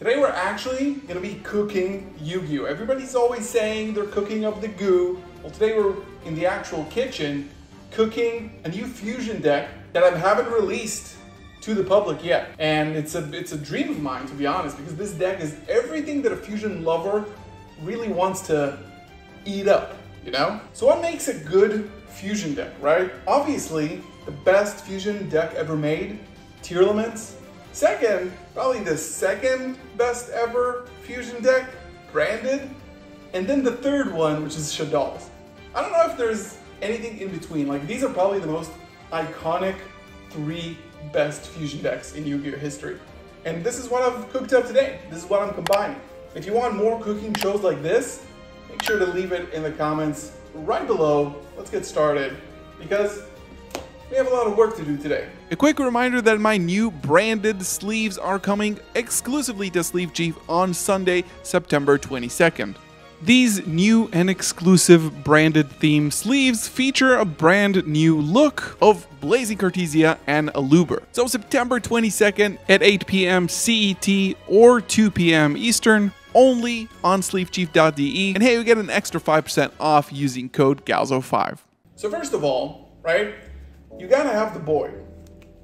Today we're actually gonna be cooking Yu-Gi-Oh! Everybody's always saying they're cooking up the goo. Well, today we're in the actual kitchen cooking a new fusion deck that I haven't released to the public yet. And it's a it's a dream of mine to be honest, because this deck is everything that a fusion lover really wants to eat up, you know? So what makes a good fusion deck, right? Obviously, the best fusion deck ever made, Tearlaments. Second, probably the second best ever fusion deck, Branded. And then the third one, which is Shaddolls. I don't know if there's anything in between. Like these are probably the most iconic three best fusion decks in Yu-Gi-Oh history. And this is what I've cooked up today. This is what I'm combining. If you want more cooking shows like this, make sure to leave it in the comments right below. Let's get started because we have a lot of work to do today. A quick reminder that my new branded sleeves are coming exclusively to Sleeve Chief on Sunday, September 22nd. These new and exclusive branded theme sleeves feature a brand new look of Blazing Cartesia and Aluber. So September 22nd at 8 p.m. CET or 2 p.m. Eastern, only on sleevechief.de. And hey, we get an extra 5% off using code GALZO5. So first of all, right, you gotta have the boy,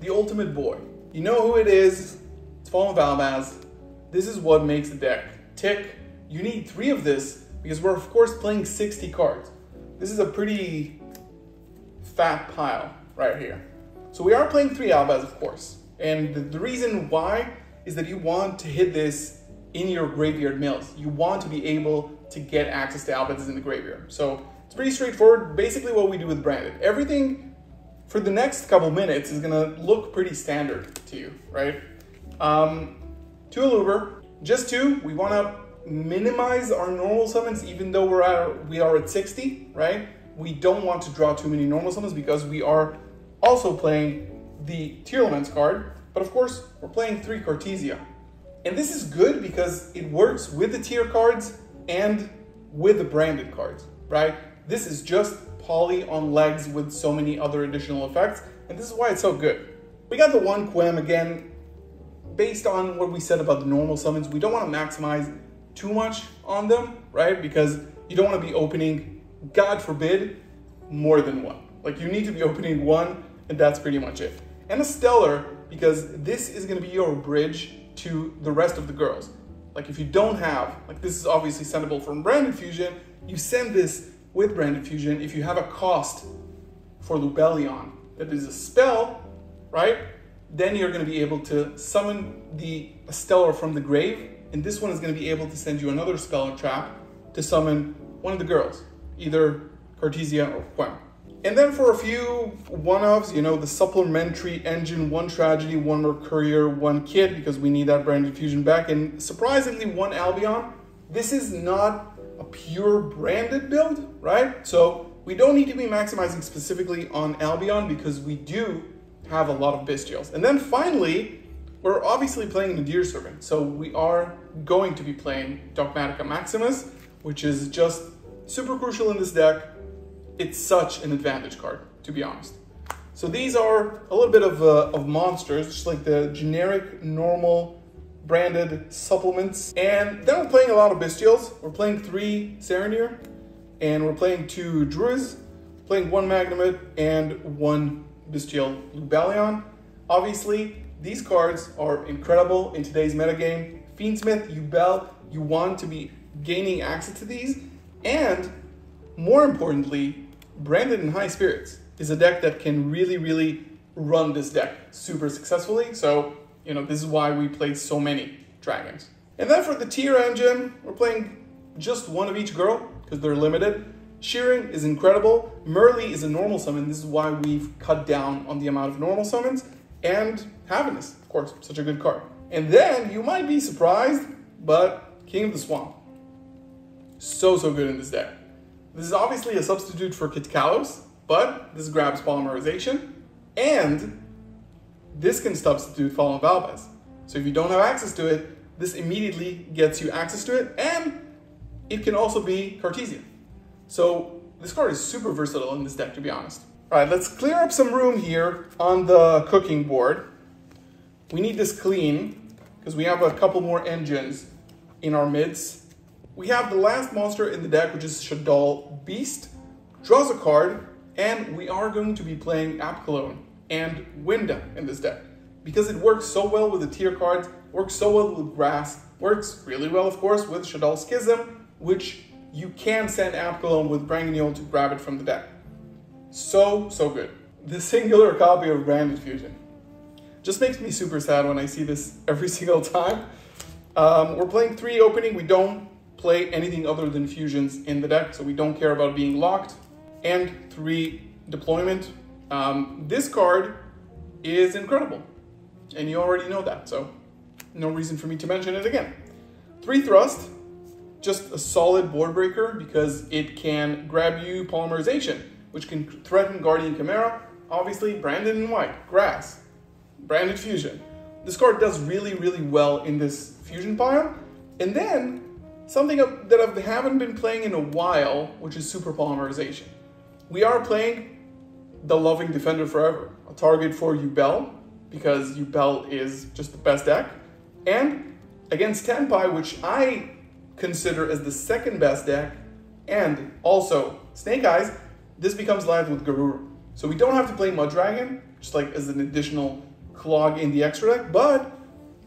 the ultimate boy. You know who it is, it's Fallen of Albaz. This is what makes the deck tick. You need three of this because we're of course playing 60 cards. This is a pretty fat pile right here. So we are playing three Albaz, of course. And the, the reason why is that you want to hit this in your graveyard mills. You want to be able to get access to Albazes in the graveyard. So it's pretty straightforward. Basically what we do with Branded. Everything for the next couple minutes is gonna look pretty standard to you, right? Um, two Aluber, just two. We wanna minimize our normal summons even though we're at, we are at 60, right? We don't want to draw too many normal summons because we are also playing the Tearlaments card, but of course we're playing three Cartesia. And this is good because it works with the tier cards and with the branded cards, right? This is just poly on legs with so many other additional effects, and this is why it's so good. We got the one Quem again, based on what we said about the normal summons, we don't want to maximize too much on them, right? Because you don't want to be opening, God forbid, more than one. Like you need to be opening one, and that's pretty much it. And a stellar, because this is going to be your bridge to the rest of the girls. Like if you don't have, like this is obviously sendable from Branded Fusion, you send this with Brand Fusion if you have a cost for Lubellion that is a spell, right? Then you're going to be able to summon the Stellar from the grave, and this one is going to be able to send you another spell or trap to summon one of the girls, either Cartesia or Quem. And then for a few one-offs, you know, the supplementary engine, one tragedy, one Mercurier, one kit, because we need that brand fusion back, and surprisingly, one Albion. This is not a pure branded build, right? So we don't need to be maximizing specifically on Albion because we do have a lot of Bystials. And then finally, we're obviously playing Nadir Servant. So we are going to be playing Dogmatika Maximus, which is just super crucial in this deck it's such an advantage card, to be honest. So these are a little bit of, uh, of monsters, just like the generic, normal, branded supplements. And then we're playing a lot of Bystials. We're playing three Saronir, and we're playing two Druids, playing one Magnamhut, and one Bystial Lubellion. Obviously, these cards are incredible in today's metagame. Fiendsmith, Yubel, you want to be gaining access to these, and more importantly, Branded in High Spirits is a deck that can really, really run this deck super successfully. So, you know, this is why we played so many dragons. And then for the tier engine, we're playing just one of each girl because they're limited. Scheiren is incredible. Merrli is a normal summon. This is why we've cut down on the amount of normal summons. And Havnis, of course, such a good card. And then you might be surprised, but King of the Swamp. So, so good in this deck. This is obviously a substitute for Kitkallos, but this grabs polymerization, and this can substitute Fallen of Albaz. So if you don't have access to it, this immediately gets you access to it, and it can also be Cartesia. So this card is super versatile in this deck, to be honest. All right, let's clear up some room here on the cooking board. We need this clean because we have a couple more engines in our mids. We have the last monster in the deck, which is Shaddoll Beast. Draws a card, and we are going to be playing Apkallone and Winda in this deck. Because it works so well with the tier cards, works so well with Grass, works really well, of course, with Shaddoll Schism, which you can send Apkallone with Granguignol to grab it from the deck. So, so good. The singular copy of Branded Fusion. Just makes me super sad when I see this every single time. Um, we're playing three opening. We don't play anything other than fusions in the deck, so we don't care about being locked. And three deployment. Um, this card is incredible, and you already know that, so no reason for me to mention it again. Three thrust, just a solid board breaker because it can grab you polymerization, which can threaten Guardian Chimera, obviously branded in white, grass, branded fusion. This card does really, really well in this fusion pile. And then something that I haven't been playing in a while, which is super polymerization. We are playing the Loving Defender Forever, a target for Yubel, because Yubel is just the best deck. And against Tenpai, which I consider as the second best deck, and also Snake Eyes, this becomes live with Garura. So we don't have to play Mudragon, just like as an additional clog in the extra deck, but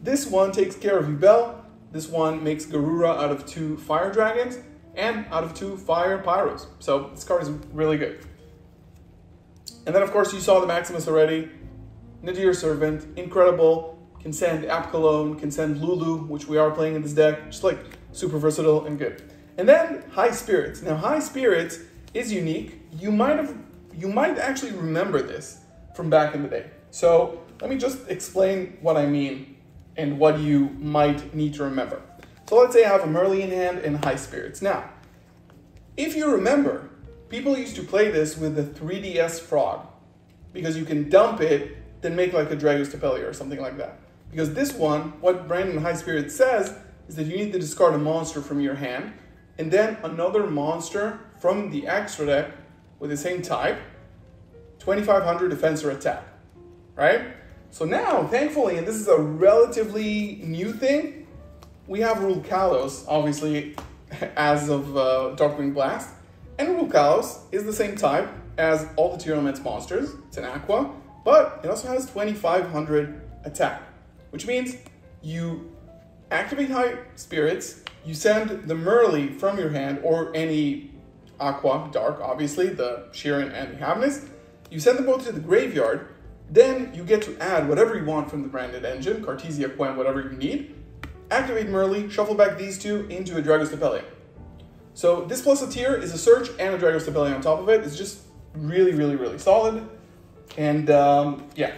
this one takes care of Yubel. This one makes Garura out of two Fire Dragons and out of two Fire Pyros. So this card is really good. And then of course you saw the Maximus already. Nadir Servant, incredible. Can send Apkallone, can send Lulu, which we are playing in this deck. Just like super versatile and good. And then High Spirits. Now High Spirits is unique. You might have, you might actually remember this from back in the day. So let me just explain what I mean and what you might need to remember. So let's say I have a Merlin in hand and High Spirits. Now, if you remember, people used to play this with the 3DS Frog because you can dump it, then make like a Dragostapelia or something like that. Because this one, what Brandon High Spirit says is that you need to discard a monster from your hand and then another monster from the extra deck with the same type, 2500 defense or attack, right? So now, thankfully, and this is a relatively new thing, we have Rulkallos, obviously, as of uh, Darkwing Blast. And Rule is the same type as all the Elements monsters. It's an Aqua, but it also has 2500 attack, which means you activate High Spirits, you send the Merrli from your hand, or any Aqua, Dark, obviously, the Scheiren and the Havnis, you send them both to the graveyard, then you get to add whatever you want from the branded engine, Cartesia, Quem, whatever you need, activate Merrli, shuffle back these two into a Dragostapelia. So this plus a tier is a search and a Dragostapelia on top of it. It's just really, really, really solid. And um, yeah.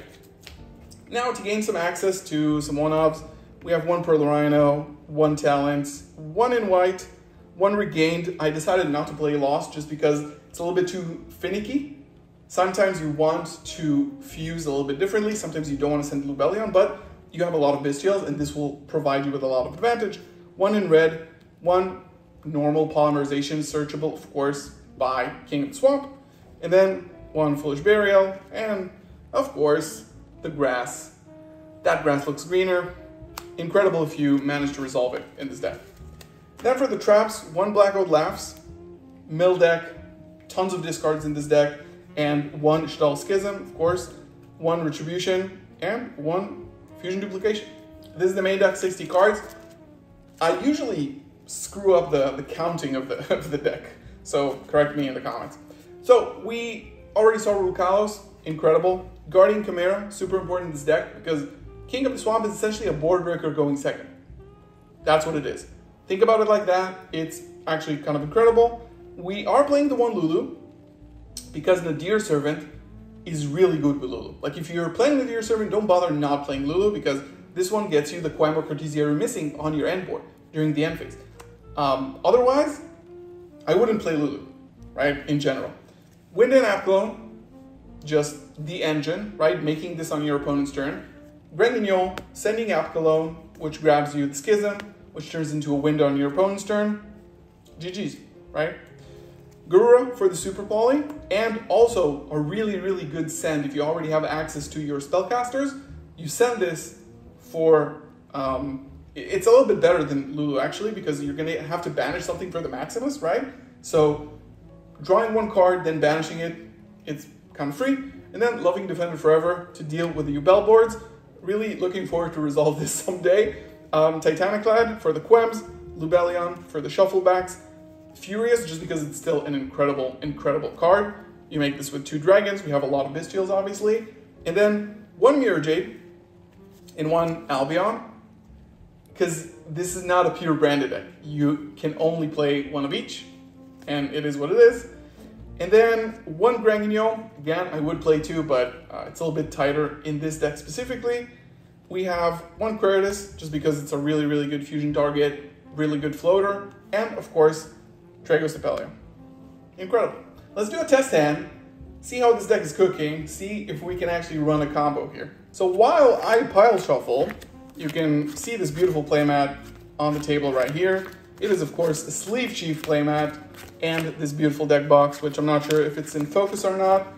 Now to gain some access to some one-offs, we have one Perlereino, one Talents, one in white, one regained. I decided not to play Lost just because it's a little bit too finicky. Sometimes you want to fuse a little bit differently. Sometimes you don't want to send Lubellion, but you have a lot of Bystials and this will provide you with a lot of advantage. One in red, one normal polymerization, searchable, of course, by King of the Swamp, and then one Foolish Burial, and of course, the grass. That grass looks greener. Incredible if you manage to resolve it in this deck. Then for the traps, one Black Goat Laughs, mill deck, tons of discards in this deck, and one Shaddoll Schism, of course, one Retribution, and one Fusion Duplication. This is the main deck, 60 cards. I usually screw up the, the counting of the, of the deck, so correct me in the comments. So we already saw Rulkallos, incredible. Guardian Chimera, super important in this deck because King of the Swamp is essentially a board breaker going second. That's what it is. Think about it like that. It's actually kind of incredible. We are playing the one Lulu because Nadir Servant is really good with Lulu. Like if you're playing Nadir Servant, don't bother not playing Lulu because this one gets you the Quimo Cartesia missing on your end board during the end phase. Um, otherwise, I wouldn't play Lulu, right, in general. Wind and Apkallone, just the engine, right, making this on your opponent's turn. Granguignol, sending Apkallone, which grabs you the Schism, which turns into a wind on your opponent's turn. GG's, right? Garura for the Super Poly, and also a really, really good send if you already have access to your spellcasters. You send this for Um, it's a little bit better than Lulu actually because you're gonna have to banish something for the Maximus, right? So drawing one card, then banishing it, it's kind of free. And then Loving Defender Forever to deal with the Yubel boards. Really looking forward to resolve this someday. Um, Titaniclad for the Quems, Lubellion for the Shufflebacks, Furious just because it's still an incredible, incredible card. You make this with two dragons. We have a lot of Bystials, obviously. And then one Mirror Jade and one Albion. Because this is not a pure branded deck. You can only play one of each. And it is what it is. And then one Grand Guignol. Again, I would play two, but uh, it's a little bit tighter in this deck specifically. We have one Quaeritis, just because it's a really, really good fusion target, really good floater. And of course, Tragos. Incredible. Let's do a test hand, see how this deck is cooking, see if we can actually run a combo here. So while I pile shuffle, you can see this beautiful playmat on the table right here. It is of course a Sleeve Chief playmat and this beautiful deck box, which I'm not sure if it's in focus or not.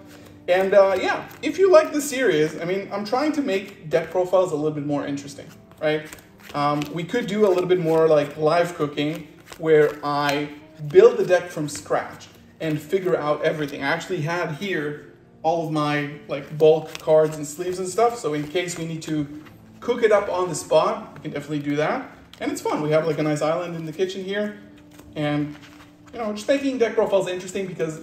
And uh, yeah, if you like the series, I mean, I'm trying to make deck profiles a little bit more interesting, right? Um, we could do a little bit more like live cooking where I build the deck from scratch and figure out everything. I actually had here all of my like bulk cards and sleeves and stuff. So in case we need to cook it up on the spot, we can definitely do that. And it's fun. We have like a nice island in the kitchen here. And you know, just making deck profiles interesting because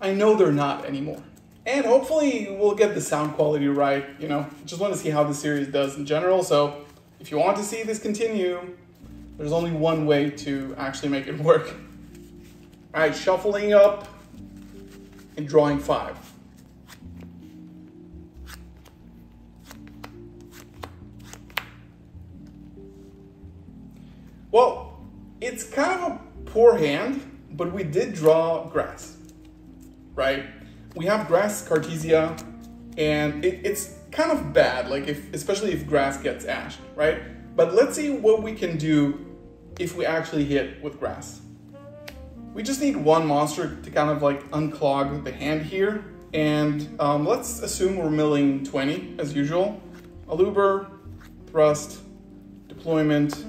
I know they're not anymore. And hopefully we'll get the sound quality right, you know, just want to see how the series does in general. So if you want to see this continue, there's only one way to actually make it work. All right, shuffling up and drawing five. Well, it's kind of a poor hand, but we did draw grass, right? We have grass Cartesia, and it, it's kind of bad, like if, especially if grass gets ashed, right? But let's see what we can do if we actually hit with grass. We just need one monster to kind of like unclog the hand here. And um, let's assume we're milling 20 as usual. Aluber, Thrust, Deployment,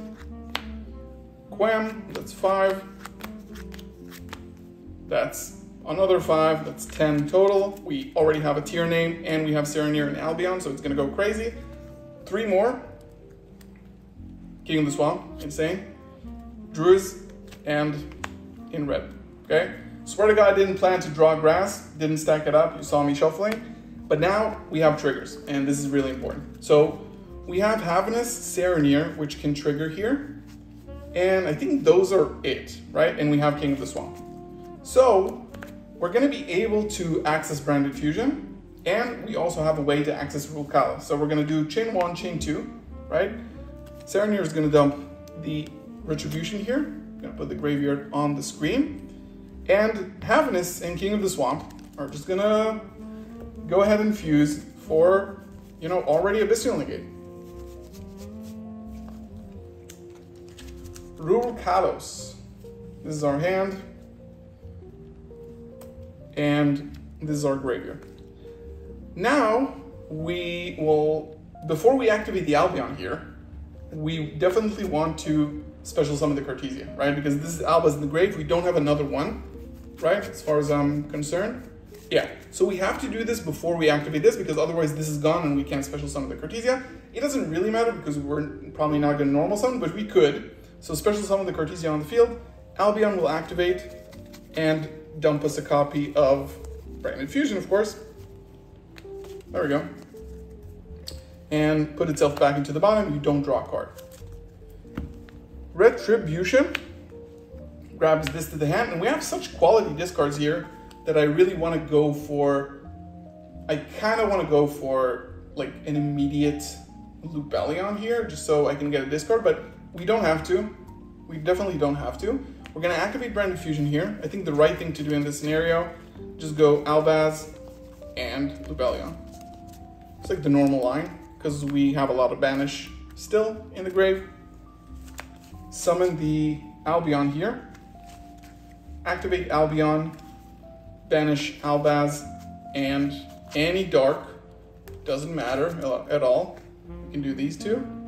Quem, that's five. That's another five, that's 10 total. We already have a tier name and we have Saronir and Albion, so it's gonna go crazy. Three more. King of the Swamp, insane. Druids and in red, okay? Swear to God, I didn't plan to draw grass, didn't stack it up, you saw me shuffling. But now we have triggers, and this is really important. So we have Havnis, Saronir, which can trigger here. And I think those are it, right? And we have King of the Swamp. So we're gonna be able to access Branded Fusion, and we also have a way to access Rulkallos. So we're gonna do chain one, chain two, right? Saronir is gonna dump the Retribution here, gonna put the graveyard on the screen. And Havnis and King of the Swamp are just gonna go ahead and fuse for, you know, already a Bystial Negate. Rule Kalos. This is our hand. And this is our graveyard. Now, we will, before we activate the Albion here, we definitely want to special summon the Cartesia, right? Because this is Albaz in the grave, we don't have another one, right? As far as I'm concerned. Yeah, so we have to do this before we activate this because otherwise this is gone and we can't special summon the Cartesia. It doesn't really matter because we're probably not gonna normal summon, but we could. So special summon the Cartesian on the field, Albion will activate and dump us a copy of Branded Fusion, of course. There we go. And put itself back into the bottom, you don't draw a card. Retribution grabs this to the hand, and we have such quality discards here that I really want to go for, I kind of want to go for like an immediate Lubellion here, just so I can get a discard, but we don't have to. We definitely don't have to. We're gonna activate Brand Fusion here. I think the right thing to do in this scenario, just go Albaz and Lubellion. It's like the normal line, because we have a lot of banish still in the grave summon the Albion here, activate Albion, banish Albaz, and any dark, doesn't matter at all. We can do these two.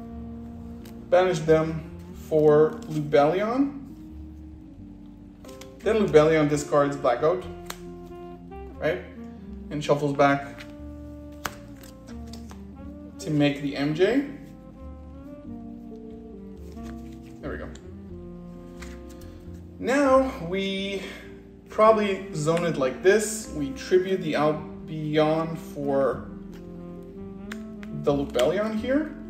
Banish them for Lubellion. Then Lubellion discards Blackout, right? And shuffles back to make the MJ. There we go. Now we probably zone it like this. We tribute the Albion for the Lubellion here.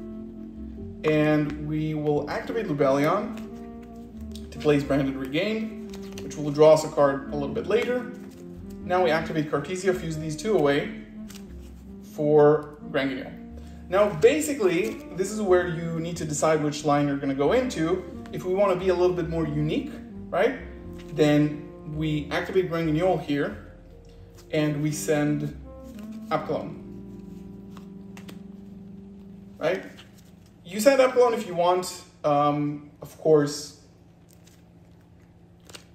And we will activate Lubellion to place Branded Regain, which will draw us a card a little bit later. Now we activate Cartesia, fuse these two away for Grand. Now, basically, this is where you need to decide which line you're gonna go into. If we wanna be a little bit more unique, right? Then we activate Grand here and we send Apkallone. Right? You send Apkallone if you want, um, of course,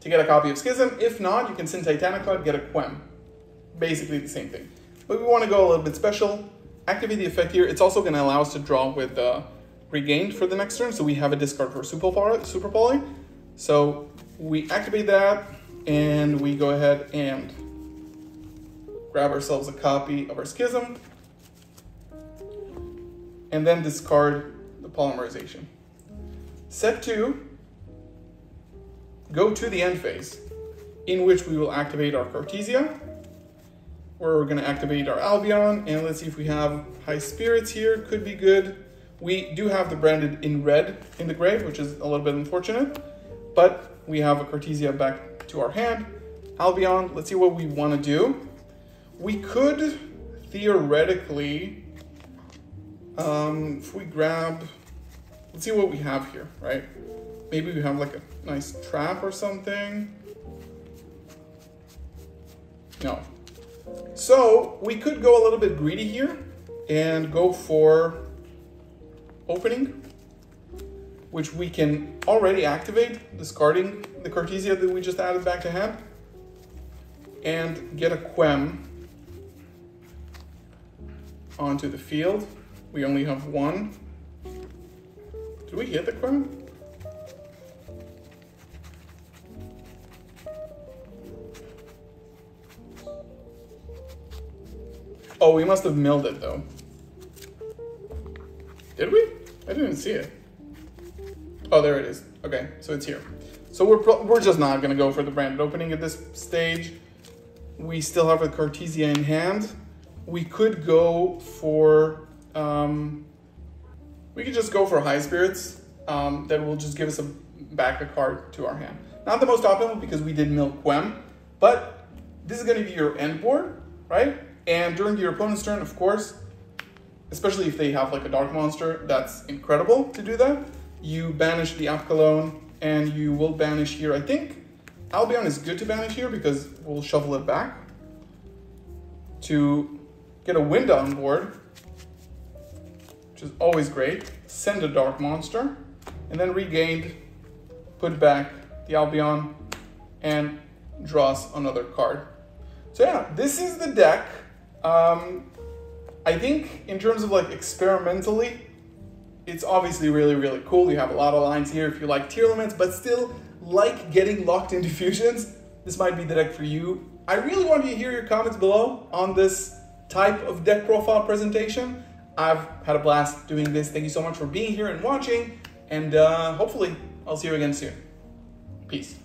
to get a copy of Schism. If not, you can send Titanic Titaniclad, get a Quem. Basically the same thing. But we want to go a little bit special. Activate the effect here. It's also going to allow us to draw with uh, Regained for the next turn, so we have a discard for Super Poly. Super Poly. So we activate that, and we go ahead and grab ourselves a copy of our Schism, and then discard polymerization. Step two, go to the end phase, in which we will activate our Cartesia, where we're going to activate our Albion, and let's see if we have High Spirits here, could be good. We do have the branded in red in the grave, which is a little bit unfortunate, but we have a Cartesia back to our hand. Albion, let's see what we want to do. We could theoretically, um, if we grab, let's see what we have here, right? Maybe we have like a nice trap or something. No. So we could go a little bit greedy here and go for opening, which we can already activate, discarding the Cartesia that we just added back to hand, and get a Quem onto the field. We only have one. Did we hit the Quem? Oh, we must have milled it though. Did we? I didn't see it. Oh, there it is. Okay, so it's here. So we're, we're just not gonna go for the branded opening at this stage. We still have a Cartesia in hand. We could go for, um, we could just go for high spirits. Um, that will just give us a back a card to our hand. Not the most optimal because we did mill Quem, but this is gonna be your end board, right? And during your opponent's turn, of course, especially if they have like a dark monster, that's incredible to do that. You banish the Apkallone and you will banish here. I think Albion is good to banish here because we'll shuffle it back to get a wind on board, which is always great. Send a dark monster and then regained, put back the Albion and draws another card. So yeah, this is the deck. Um, I think in terms of like experimentally, it's obviously really, really cool. You have a lot of lines here if you like Tearlaments, but still like getting locked into fusions, this might be the deck for you. I really want to hear your comments below on this type of deck profile presentation. I've had a blast doing this. Thank you so much for being here and watching, and uh, hopefully I'll see you again soon. Peace.